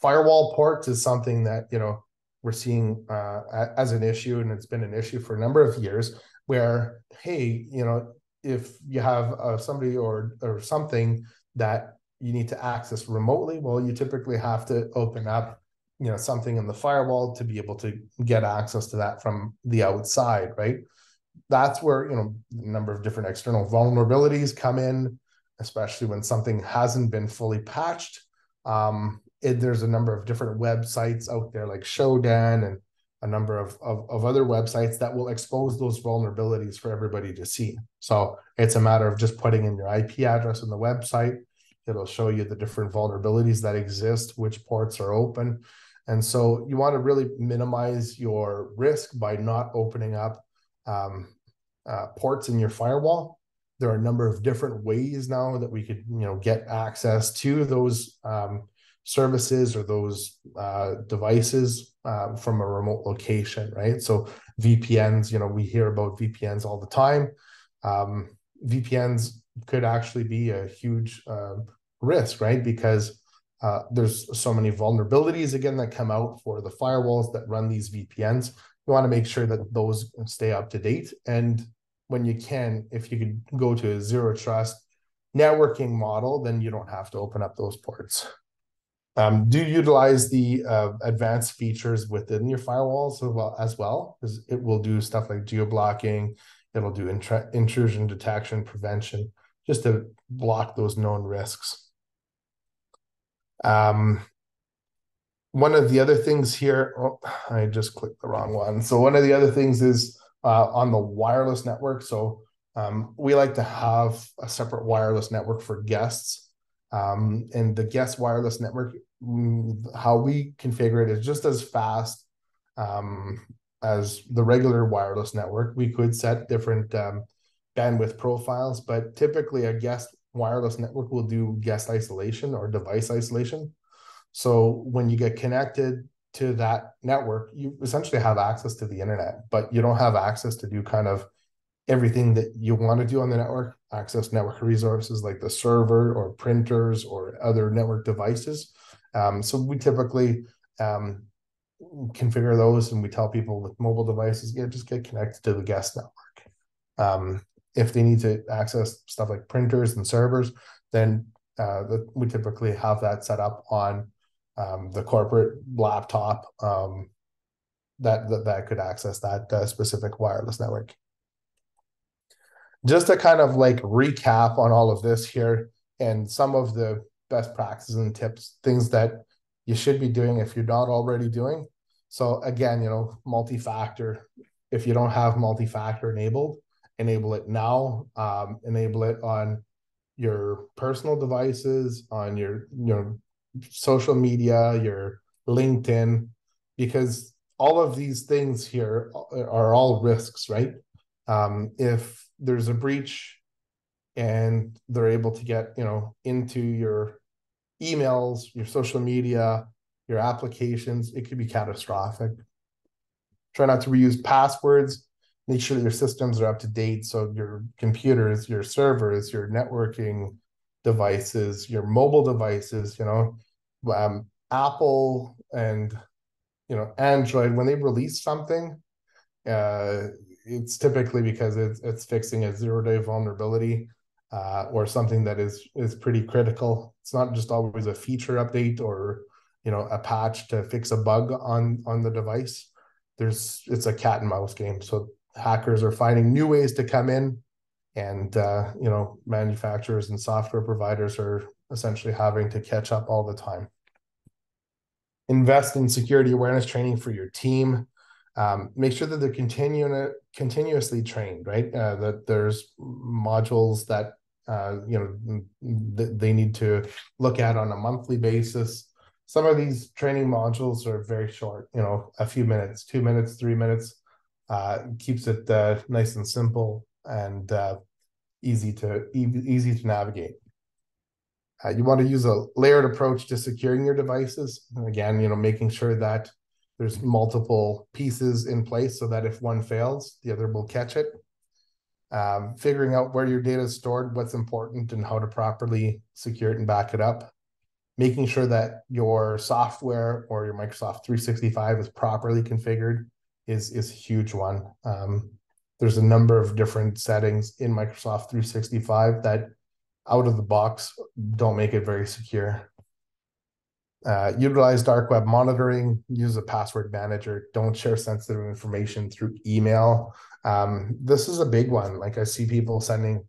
Speaker 2: firewall ports is something that you know we're seeing uh, as an issue, and it's been an issue for a number of years where hey you know if you have uh, somebody or or something that you need to access remotely well you typically have to open up you know something in the firewall to be able to get access to that from the outside right that's where you know a number of different external vulnerabilities come in especially when something hasn't been fully patched um, it, there's a number of different websites out there like shodan and a number of, of, of other websites that will expose those vulnerabilities for everybody to see. So it's a matter of just putting in your IP address on the website. It'll show you the different vulnerabilities that exist, which ports are open. And so you want to really minimize your risk by not opening up um, uh, ports in your firewall. There are a number of different ways now that we could, you know, get access to those um, services or those uh, devices uh, from a remote location, right? So VPNs, you know, we hear about VPNs all the time. Um, VPNs could actually be a huge uh, risk, right? Because uh, there's so many vulnerabilities again that come out for the firewalls that run these VPNs. you want to make sure that those stay up to date. And when you can, if you could go to a zero trust networking model, then you don't have to open up those ports. Um, do utilize the uh, advanced features within your firewalls as well, as well, because it will do stuff like geo blocking. It'll do intrusion detection prevention, just to block those known risks. Um, one of the other things here, oh, I just clicked the wrong one. So one of the other things is uh, on the wireless network. So um, we like to have a separate wireless network for guests. Um, and the guest wireless network, mm, how we configure it is just as fast um, as the regular wireless network. We could set different um, bandwidth profiles, but typically a guest wireless network will do guest isolation or device isolation. So when you get connected to that network, you essentially have access to the internet, but you don't have access to do kind of everything that you want to do on the network, access network resources like the server or printers or other network devices. Um, so we typically um, configure those and we tell people with mobile devices, yeah, just get connected to the guest network. Um, if they need to access stuff like printers and servers, then uh, the, we typically have that set up on um, the corporate laptop um, that, that, that could access that uh, specific wireless network. Just to kind of like recap on all of this here and some of the best practices and tips, things that you should be doing if you're not already doing. So again, you know, multi-factor. If you don't have multi-factor enabled, enable it now. Um, enable it on your personal devices, on your your social media, your LinkedIn, because all of these things here are all risks, right? Um, if there's a breach and they're able to get, you know, into your emails, your social media, your applications, it could be catastrophic. Try not to reuse passwords. Make sure your systems are up to date. So your computers, your servers, your networking devices, your mobile devices, you know, um, Apple and you know Android when they release something, uh, it's typically because it's it's fixing a zero day vulnerability uh, or something that is is pretty critical. It's not just always a feature update or you know a patch to fix a bug on on the device. There's it's a cat and mouse game. So hackers are finding new ways to come in, and uh, you know manufacturers and software providers are essentially having to catch up all the time. Invest in security awareness training for your team. Um, make sure that they're continuing continuously trained, right? Uh, that there's modules that uh, you know th- they need to look at on a monthly basis. Some of these training modules are very short, you know, a few minutes, two minutes, three minutes. Uh, keeps it uh, nice and simple and uh, easy to e- easy to navigate. Uh, you want to use a layered approach to securing your devices. And Again, you know, making sure that there's multiple pieces in place so that if one fails, the other will catch it. Um, figuring out where your data is stored, what's important, and how to properly secure it and back it up. Making sure that your software or your Microsoft 365 is properly configured is is huge one. Um, there's a number of different settings in Microsoft 365 that out of the box don't make it very secure. Uh, utilize dark web monitoring, use a password manager, don't share sensitive information through email. Um, this is a big one. Like I see people sending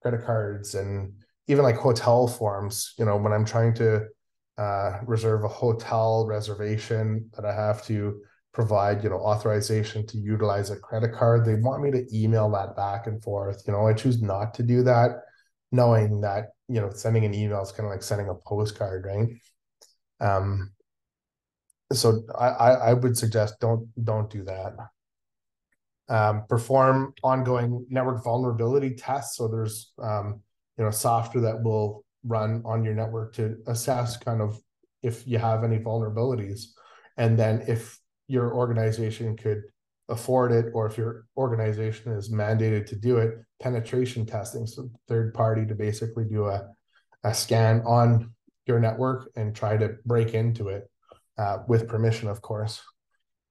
Speaker 2: credit cards and even like hotel forms, you know, when I'm trying to uh, reserve a hotel reservation that I have to provide, you know, authorization to utilize a credit card, they want me to email that back and forth. You know, I choose not to do that knowing that you know sending an email is kind of like sending a postcard right? Um so I, I would suggest don't don't do that. Um, perform ongoing network vulnerability tests. So there's um, you know software that will run on your network to assess kind of if you have any vulnerabilities. And then if your organization could afford it or if your organization is mandated to do it penetration testing so third party to basically do a, a scan on your network and try to break into it uh, with permission of course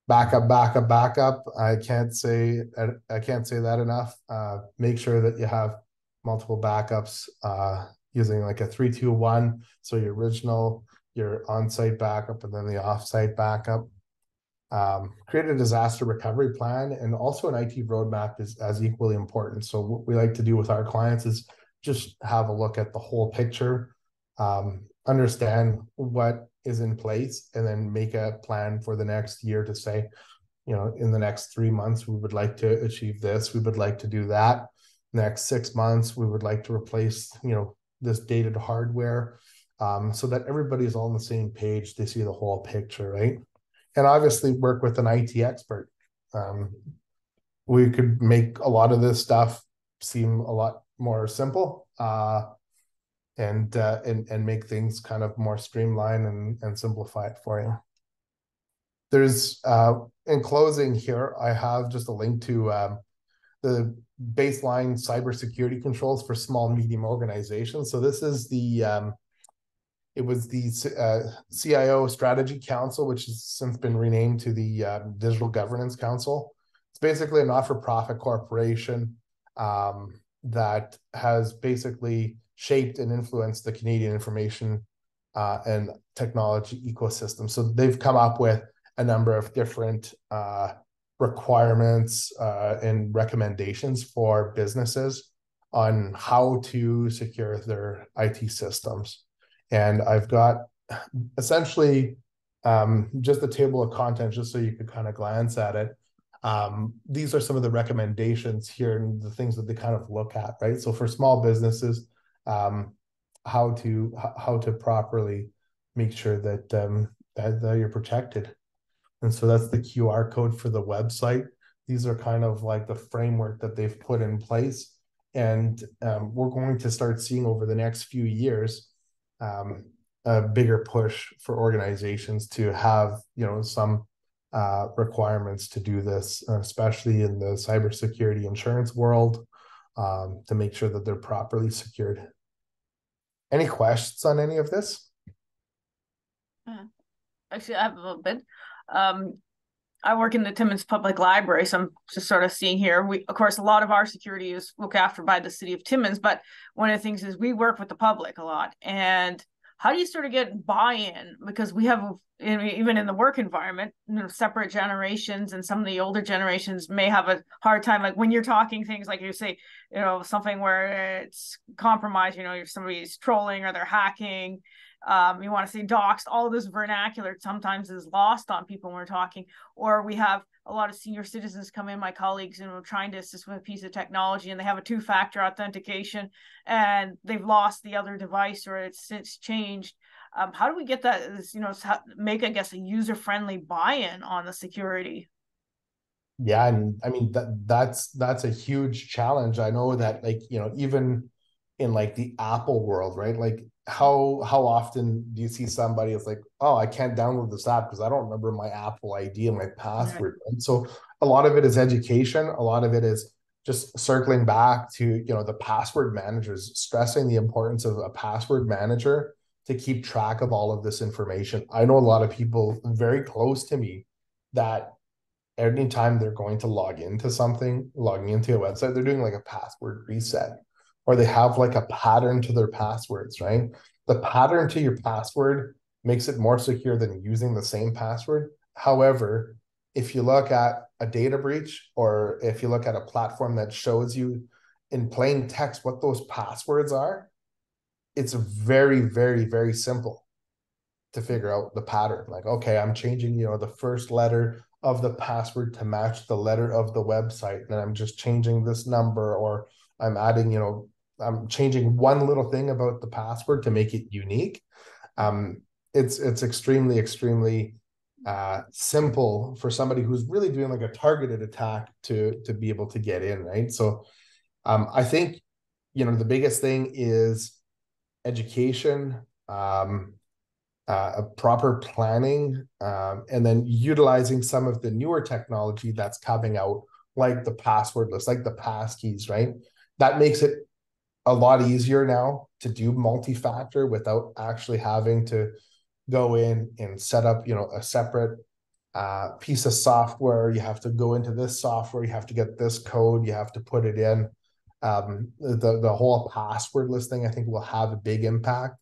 Speaker 2: backup, backup, backup. I can't say I can't say that enough. Uh, make sure that you have multiple backups uh, using like a three, two, one. So your original, your on-site backup, and then the off-site backup. Um, create a disaster recovery plan, and also an IT roadmap is as equally important. So what we like to do with our clients is just have a look at the whole picture, um, understand what is in place and then make a plan for the next year to say, you know, in the next three months, we would like to achieve this, we would like to do that. Next six months, we would like to replace, you know, this dated hardware um, so that everybody's all on the same page. They see the whole picture, right? And obviously work with an IT expert. Um, we could make a lot of this stuff seem a lot more simple. Uh, and uh, and and make things kind of more streamlined and and simplify it for you. There's uh, in closing here, I have just a link to um, the baseline cybersecurity controls for small medium organizations. So this is the um, it was the uh, CIO Strategy Council, which has since been renamed to the uh, Digital Governance Council. It's basically a not-for-profit corporation um, that has basically shaped and influenced the Canadian information uh, and technology ecosystem. So they've come up with a number of different uh, requirements uh, and recommendations for businesses on how to secure their IT systems. And I've got essentially um, just a table of contents, just so you could kind of glance at it. Um, these are some of the recommendations here and the things that they kind of look at, right? So for small businesses, um, how to how to properly make sure that um, that, that you're protected. And so that's the QR code for the website. These are kind of like the framework that they've put in place. And um, we're going to start seeing over the next few years um, a bigger push for organizations to have, you know, some uh, requirements to do this, especially in the cybersecurity insurance world, um, to make sure that they're properly secured. Any questions on any of this?
Speaker 3: Uh, actually, I have a little bit. Um, I work in the Timmins Public Library, so I'm just sort of seeing here. We, of course, a lot of our security is looked after by the city of Timmins, but one of the things is we work with the public a lot, and how do you sort of get buy-in because we have even in the work environment you know separate generations and some of the older generations may have a hard time like when you're talking things like you say you know something where it's compromised you know if somebody's trolling or they're hacking um, you want to say doxed all this vernacular sometimes is lost on people when we're talking or we have a lot of senior citizens come in, my colleagues, and we're trying to assist with a piece of technology, and they have a two-factor authentication, and they've lost the other device or it's since changed. Um, how do we get that? You know, make I guess a user-friendly buy-in on the security.
Speaker 2: Yeah, and I mean that that's that's a huge challenge. I know that, like you know, even in like the Apple world, right? Like how how often do you see somebody it's like oh i can't download this app because i don't remember my apple id and my password. Right. and so a lot of it is education a lot of it is just circling back to you know the password managers stressing the importance of a password manager to keep track of all of this information. I know a lot of people very close to me that anytime they're going to log into something logging into a website they're doing like a password reset or they have like a pattern to their passwords, right? The pattern to your password makes it more secure than using the same password. However, if you look at a data breach or if you look at a platform that shows you in plain text what those passwords are, it's very, very, very simple to figure out the pattern. Like, okay, I'm changing, you know, the first letter of the password to match the letter of the website, and I'm just changing this number, or I'm adding, you know, I'm changing one little thing about the password to make it unique. Um, it's it's extremely extremely uh, simple for somebody who's really doing like a targeted attack to to be able to get in, right? So um, I think you know the biggest thing is education, um, uh, proper planning, um, and then utilizing some of the newer technology that's coming out, like the passwordless, like the passkeys, right? That makes it a lot easier now to do multi-factor without actually having to go in and set up, you know, a separate uh, piece of software. You have to go into this software. You have to get this code. You have to put it in. Um, the the whole password listing, I think, will have a big impact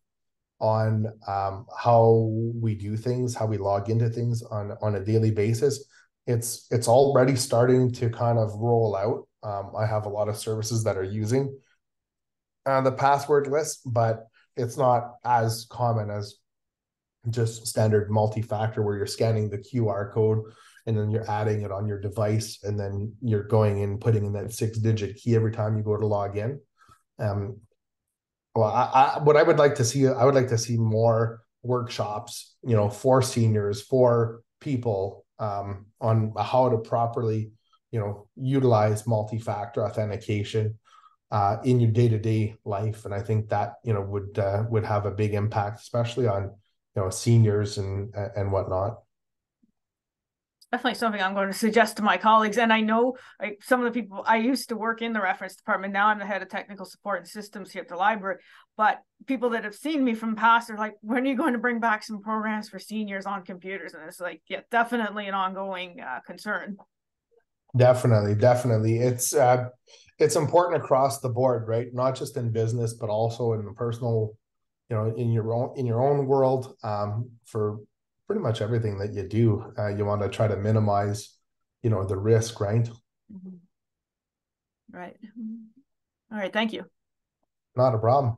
Speaker 2: on um, how we do things, how we log into things on on a daily basis. It's it's already starting to kind of roll out. Um, I have a lot of services that are using uh, the passwordless, but it's not as common as just standard multi-factor where you're scanning the QR code and then you're adding it on your device and then you're going in putting in that six digit key every time you go to log in. Um, well, I, I, what I would like to see, I would like to see more workshops, you know, for seniors, for people um, on how to properly, you know, utilize multi-factor authentication uh, in your day-to-day life, and I think that you know would uh, would have a big impact, especially on you know seniors and and whatnot
Speaker 3: definitely something I'm going to suggest to my colleagues. And I know I, some of the people I used to work in the reference department. Now I'm the head of technical support and systems here at the library. But people that have seen me from past are like, when are you going to bring back some programs for seniors on computers? And it's like, yeah, definitely an ongoing uh, concern.
Speaker 2: Definitely, definitely. It's uh, it's important across the board, right? Not just in business, but also in the personal you know in your own in your own world um, for pretty much everything that you do uh, you want to try to minimize you know the risk right
Speaker 3: mm-hmm. right all right thank you
Speaker 2: not a problem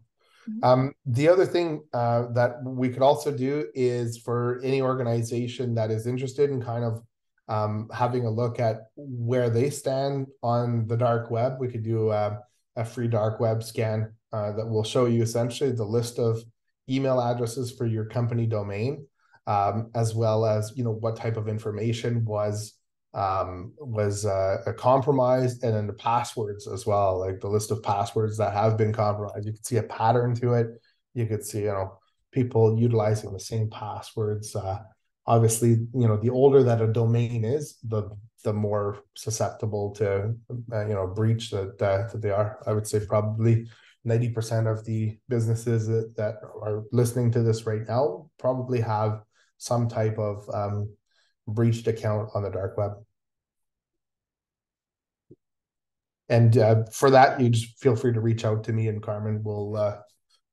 Speaker 2: mm-hmm. um, the other thing uh, that we could also do is for any organization that is interested in kind of um, having a look at where they stand on the dark web we could do a, a free dark web scan uh, that will show you essentially the list of email addresses for your company domain, um, as well as you know what type of information was um, was uh, compromised, and then the passwords as well, like the list of passwords that have been compromised. You could see a pattern to it. You could see you know people utilizing the same passwords. Uh, obviously, you know the older that a domain is, the the more susceptible to uh, you know breach that, that they are. I would say probably 90% of the businesses that, that are listening to this right now probably have some type of um, breached account on the dark web. And uh, for that, you just feel free to reach out to me and Carmen will uh,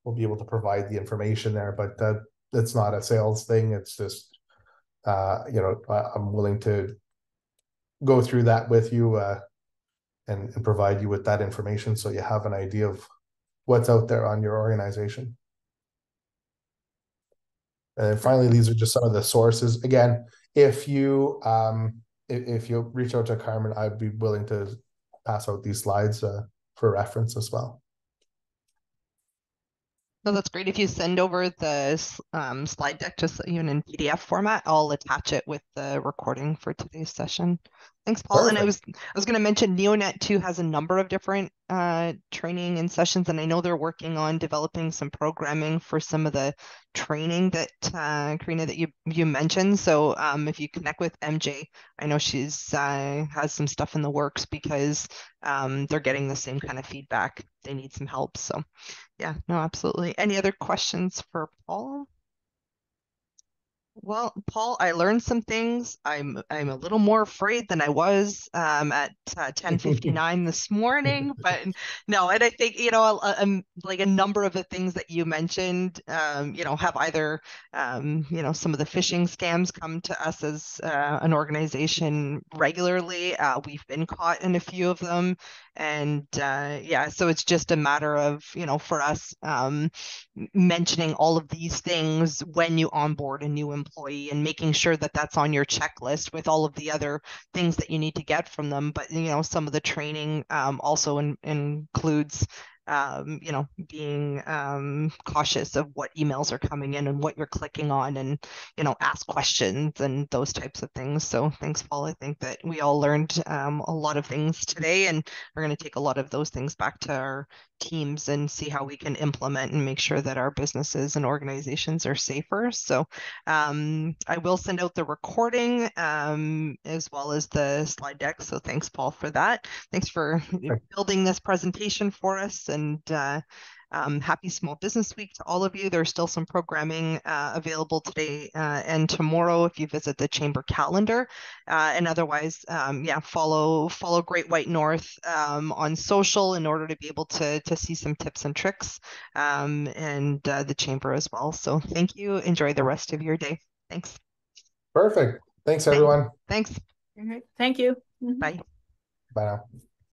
Speaker 2: will be able to provide the information there. But uh, it's not a sales thing. It's just uh, you know I'm willing to go through that with you uh, and, and provide you with that information so you have an idea of what's out there on your organization. And then finally, these are just some of the sources. Again, if you um, if, if you reach out to Carmen, I'd be willing to pass out these slides uh, for reference as well.
Speaker 1: No, that's great. If you send over the um, slide deck just even in PDF format, I'll attach it with the recording for today's session. Thanks, Paul. Perfect. And I was I was going to mention Neonet too has a number of different uh, training and sessions, and I know they're working on developing some programming for some of the training that uh, Karina that you you mentioned. So um, if you connect with MJ, I know she's uh, has some stuff in the works because um, they're getting the same kind of feedback. They need some help. So yeah, no, absolutely. Any other questions for Paul? Well, Paul, I learned some things. I'm I'm a little more afraid than I was um, at uh, 10:59 this morning, but no, and I think you know, a, a, like a number of the things that you mentioned, um, you know, have either um, you know some of the phishing scams come to us as uh, an organization regularly. Uh, we've been caught in a few of them, and uh, yeah so it's just a matter of you know for us um, mentioning all of these things when you onboard a new employee and making sure that that's on your checklist with all of the other things that you need to get from them but you know some of the training um, also in, includes um, you know, being um, cautious of what emails are coming in and what you're clicking on and, you know, ask questions and those types of things. So thanks, Paul. I think that we all learned um, a lot of things today and we're going to take a lot of those things back to our teams and see how we can implement and make sure that our businesses and organizations are safer. So um, I will send out the recording um, as well as the slide deck. So thanks, Paul, for that. Thanks for building this presentation for us and uh, Um, happy Small Business Week to all of you. There's still some programming uh, available today uh, and tomorrow if you visit the chamber calendar. Uh, and otherwise, um, yeah, follow follow Great White North um, on social in order to be able to to see some tips and tricks um, and uh, the chamber as well. So thank you. Enjoy the rest of your day. Thanks.
Speaker 2: Perfect. Thanks, everyone.
Speaker 1: Thanks.
Speaker 3: Okay. Thank you.
Speaker 1: Bye.
Speaker 2: Bye now.